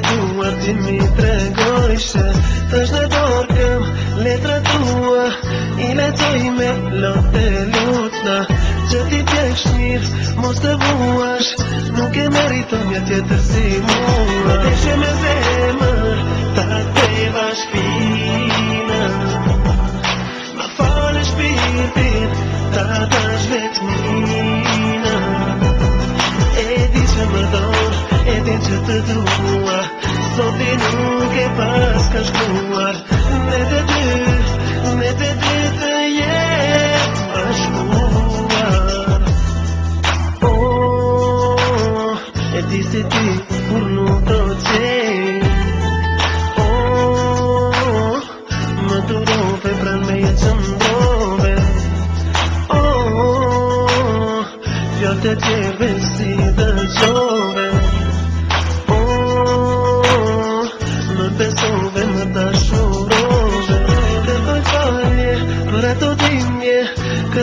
dua ti mi tregojse Tash në dorkëm letra tua I letoj me lote lutna Që ti pjesh njërë, mos të vuash Nuk e merito një tjetër si mua Me deshe me zemër, ta te vash pina Ma falë shpirtin, ta tash vetë Dhe dhe dhe jenë A shumë ti se ti Unë nuk do qenë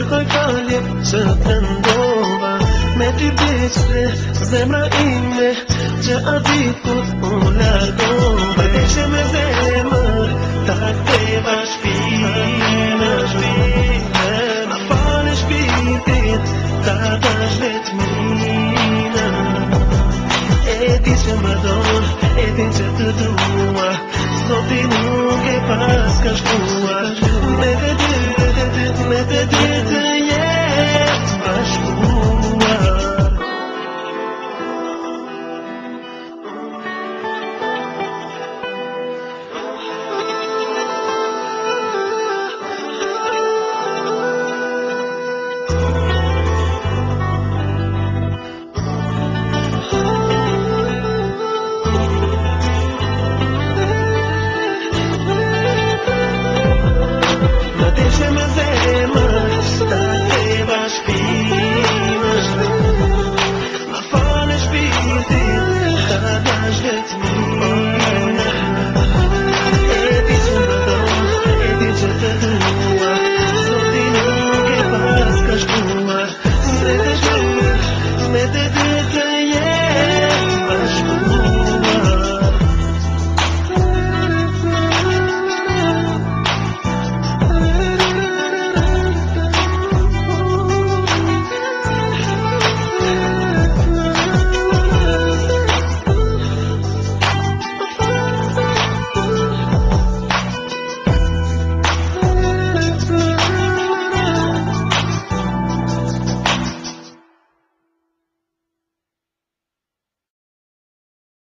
kërkoj kalje që të ndova Me t'i bishtre zemra ime që a ditut u largove Për me zemër ta të eva shpina Ma fale shpitit ta të E që më e që të dua nuk e pas ka shkuar